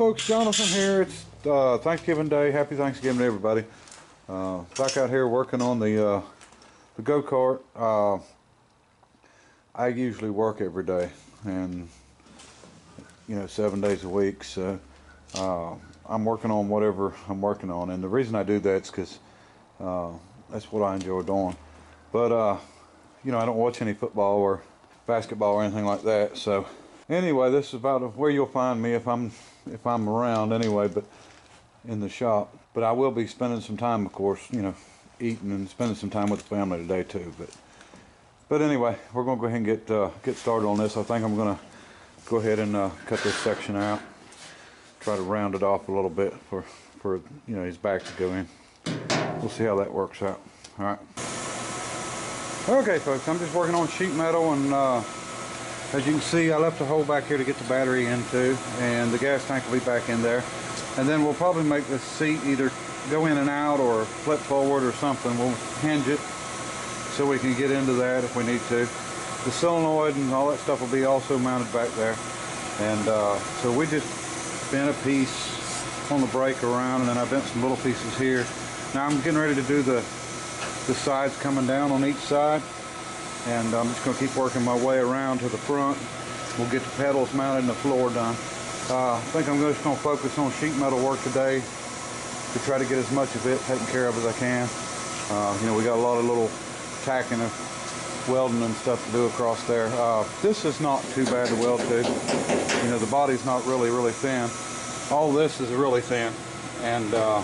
folks, Jonathan here. It's uh, Thanksgiving Day. Happy Thanksgiving to everybody. Uh, back out here working on the uh, the go kart. Uh, I usually work every day, and you know seven days a week. So uh, I'm working on whatever I'm working on, and the reason I do that is because uh, that's what I enjoy doing. But uh, you know I don't watch any football or basketball or anything like that. So anyway, this is about where you'll find me if I'm if I'm around anyway, but in the shop. But I will be spending some time, of course, you know, eating and spending some time with the family today too. But but anyway, we're gonna go ahead and get uh, get started on this. I think I'm gonna go ahead and uh, cut this section out. Try to round it off a little bit for for you know his back to go in. We'll see how that works out. All right. Okay, folks, I'm just working on sheet metal and. Uh, as you can see, I left a hole back here to get the battery into, and the gas tank will be back in there. And then we'll probably make the seat either go in and out or flip forward or something. We'll hinge it so we can get into that if we need to. The solenoid and all that stuff will be also mounted back there. And uh, so we just bent a piece on the brake around, and then I bent some little pieces here. Now I'm getting ready to do the, the sides coming down on each side and I'm just going to keep working my way around to the front. We'll get the pedals mounted and the floor done. Uh, I think I'm just going to focus on sheet metal work today to try to get as much of it taken care of as I can. Uh, you know, we got a lot of little tacking and welding and stuff to do across there. Uh, this is not too bad to weld to. You know, the body's not really, really thin. All this is really thin, and uh,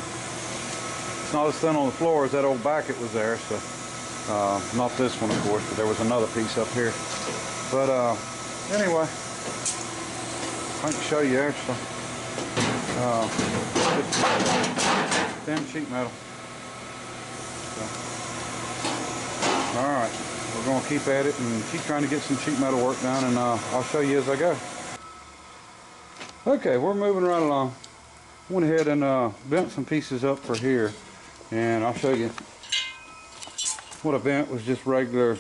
it's not as thin on the floor as that old back it was there. So. Uh, not this one, of course, but there was another piece up here. But uh, anyway, I can show you actually. Uh, thin sheet metal. So, all right, we're going to keep at it and keep trying to get some sheet metal work done, and uh, I'll show you as I go. Okay, we're moving right along. Went ahead and uh, bent some pieces up for here, and I'll show you what I bent was just regular,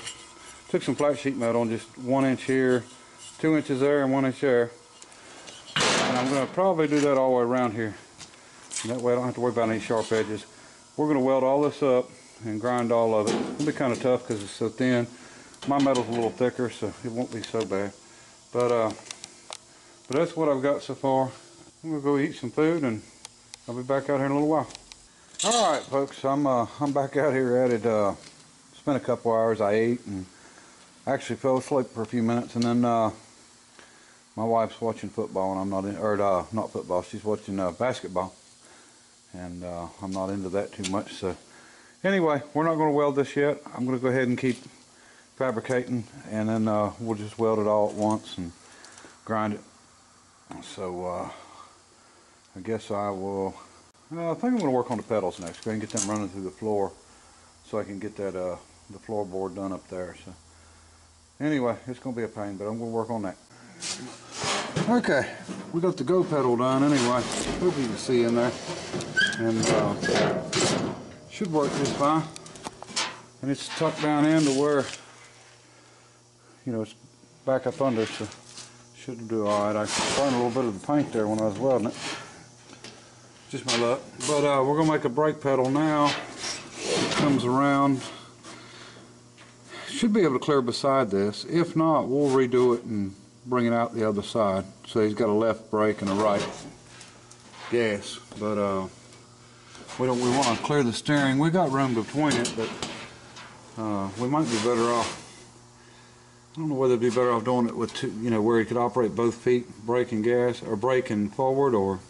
took some flat sheet metal and just one inch here, two inches there and one inch there. And I'm gonna probably do that all the way around here. And that way I don't have to worry about any sharp edges. We're gonna weld all this up and grind all of it. It'll be kind of tough because it's so thin. My metal's a little thicker, so it won't be so bad. But uh, but that's what I've got so far. I'm gonna go eat some food and I'll be back out here in a little while. All right, folks, I'm uh, I'm back out here at it. Uh, spent a couple hours. I ate and actually fell asleep for a few minutes, and then uh, my wife's watching football, and I'm not in, or uh, not football. She's watching uh, basketball, and uh, I'm not into that too much. So anyway, we're not going to weld this yet. I'm going to go ahead and keep fabricating, and then uh, we'll just weld it all at once and grind it. So uh, I guess I will. I think I'm going to work on the pedals next. Go ahead and get them running through the floor so I can get that uh, the floorboard done up there. So anyway, it's going to be a pain, but I'm going to work on that. Okay, we got the go pedal done anyway. Hope you can see in there. And uh, should work just fine. And it's tucked down in into where, you know, it's back up under, so should do all right. I burned a little bit of the paint there when I was welding it. Just my luck. But uh, we're going to make a brake pedal now. It comes around should be able to clear beside this. If not, we'll redo it and bring it out the other side. So he's got a left brake and a right gas. But uh, we don't. We want to clear the steering. We got room between it, but uh, we might be better off. I don't know whether it'd be better off doing it with two, you know, where he could operate both feet, braking gas or braking forward, or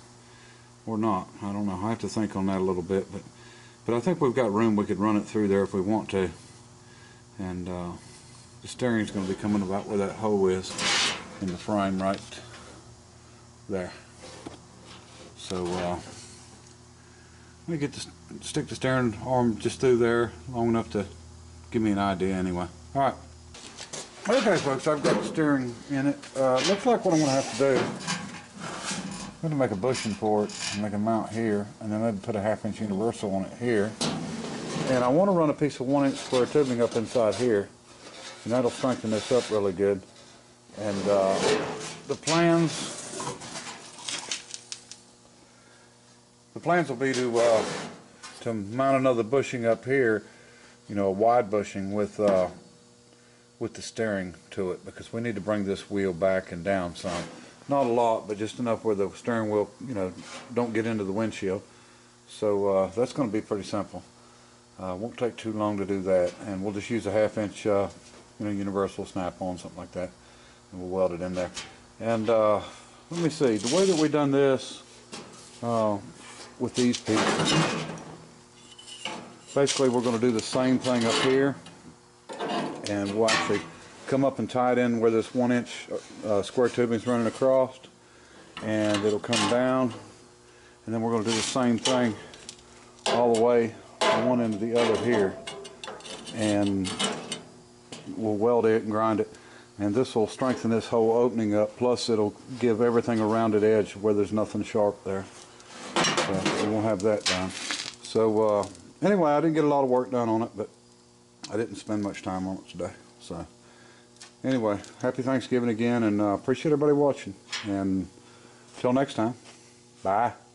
or not. I don't know. I have to think on that a little bit, but but I think we've got room. We could run it through there if we want to and uh, the steering is going to be coming about where that hole is in the frame right there. So uh, let me get the stick the steering arm just through there long enough to give me an idea anyway. All right. Okay folks I've got the steering in it. Uh, looks like what I'm gonna have to do I'm gonna make a bushing for it make a mount here and then maybe put a half inch universal on it here and I want to run a piece of one inch square tubing up inside here. And that'll strengthen this up really good. And uh, the plans the plans will be to, uh, to mount another bushing up here, you know, a wide bushing with, uh, with the steering to it because we need to bring this wheel back and down some. Not a lot, but just enough where the steering wheel, you know, don't get into the windshield. So uh, that's going to be pretty simple. Uh, won't take too long to do that, and we'll just use a half inch, uh, you know, universal snap-on, something like that, and we'll weld it in there. And uh, let me see, the way that we done this uh, with these pieces, basically we're going to do the same thing up here, and we'll actually come up and tie it in where this one inch uh, square tubing is running across, and it'll come down, and then we're going to do the same thing all the way one end to the other here and we'll weld it and grind it. And this will strengthen this whole opening up plus it'll give everything a rounded edge where there's nothing sharp there. So we won't have that done. So uh, anyway I didn't get a lot of work done on it but I didn't spend much time on it today. So anyway happy Thanksgiving again and uh, appreciate everybody watching. And till next time. Bye